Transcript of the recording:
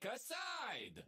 Pick!